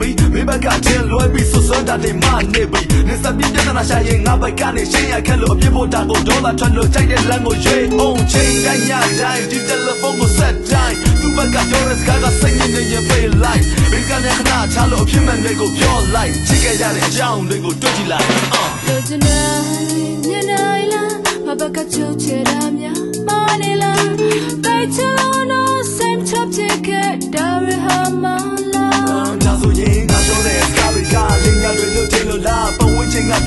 ပြီမင်းဘက်ကချင်းလွဲပြီးဆွဆွတာတွေမနေပြီနေစပြပြဿနာရှာရင်ငါဘက်ကနေရှင်းရခက်လို့အပြစ်ဖို့တာကိုဒေါ်လာထွက်လို့ကြိုက်တဲ့လမ်းကိုရွေးအောင်ချိန်တိုင်းညတိုင်းဒီတယ်လီဖုန်းကိုဆက်တိုင်းသူဘက်ကပြောတဲ့စကားကစိတ်ညစ်နေရင်ဖေးလိုက်ဘယ်ကနေခဏချလို့အဖြစ်မှန်တွေကိုပြောလိုက်ချစ်ခဲ့ကြတဲ့အကြောင်းတွေကိုတွေ့ကြည့်လိုက်အာလိုချင်တဲ့ညနေလားမဘကချုပ်ချတာများမနေလားတိုက်ချ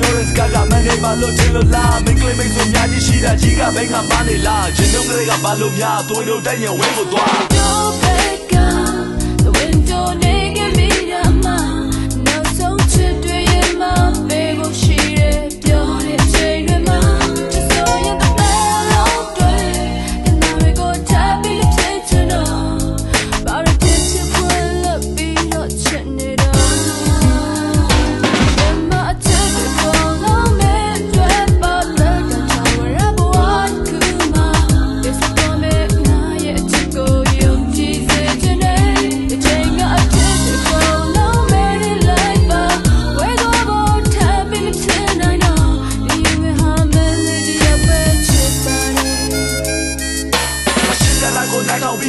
ဝန်းကျင်ကပြောတဲ့စကားကမန်နေပါလို့ချင်လို့လားမင်းကလေးမိတ်ဆွေများကြီးရှိတာကြီးကဘိန်းကမနေလားရှင်တို့ကလေးကဘာလို့များသွေးတို့တိုက်ရင်ဝဲကိုသွား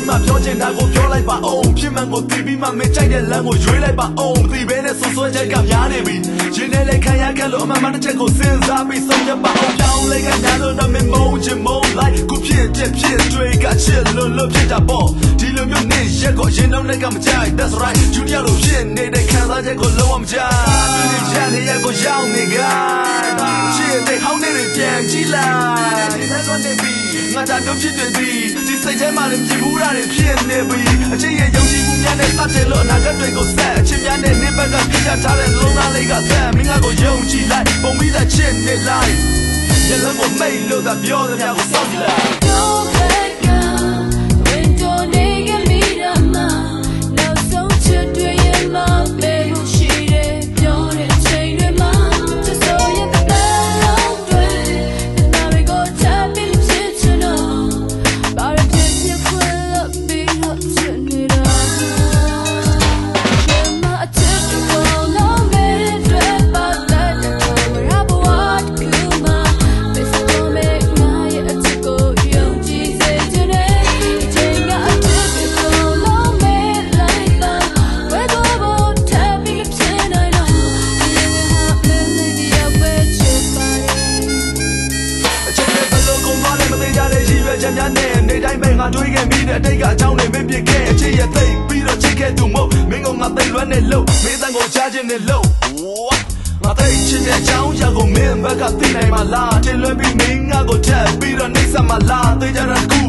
မှပြောချင်တာကိုပြောလိုက်ပါအောင်ဖြစ်မှန်ကိုသိပြီးမှမကြိုက်တဲ့လမ်းကိုရွေးလိုက်ပါအောင်သိပဲနဲ့ဆွဆွဲချက်ကများနေပြီရင်းနေလိုက်ခံရခဲ့လို့အမှန်မှန်တစ်ချက်ကိုစဉ်းစားပြီးဆုံးဖြတ်ပါအောင်ပြောင်းလဲကညာလို့တော့မမုန်းချင်မုန်းလိုက်ခုဖြစ်တဲ့ဖြစ်တွေကချစ်လို့လို့ဖြစ်တာပေါ့ဒီလိုမျိုးနေရက်ကိုရင်တော့လည်းကမကြိုက် that's right ဂျူနီယာလိုဖြစ်နေတဲ့ခံစားချက်ကိုလုံးဝမကြိုက်ဒီချန်နေရက်ကိုရောက်နေကြချစ်တဲ့ဟော င်းနေပြန်ကြည့်လိုက်ဒီသက်သွားနေပြီငါတာတော့ဖြစ်နေပြီဒီစိတ်ထဲမှာလည်းဖြစ်ဘူးတာတွေဖြစ်နေပြီအချင်းရဲ့ယုံကြည်မှုများနဲ့စတဲ့လို့အနာဂတ်တွေကိုဆက်အချင်းများနဲ့နေဘက်ကပြချထားတဲ့လုံးသားလေးကသက်မင်းကကိုယုံကြည်လိုက်ပုံပြီးသားချစ်နေလိုက်ရလကိုမိတ်လို့သာပြောတဲ့များကိုစောင့်ကြည့်လိုက် ချက်များနဲ့နေတိုင်းပဲငါတွေးခဲ့မိတဲ့အတိတ်ကအကြောင်းတွေမပြစ်ခဲ့အချစ်ရဲ့သိပြီးတော့ချစ်ခဲ့သူမို့မင်းကငါသိလွမ်းနေလို့မင်းတန်ကိုချခြင်းနေလို့ငါသိချစ်တဲ့အကြောင်းရာကိုမင်းဘက်ကသိနိုင်မှာလားတင်လွှဲပြီးမင်းငါကိုထပ်ပြီးတော့နှိမ့်ဆက်မှာလားသိကြတာတခုပြောမယ်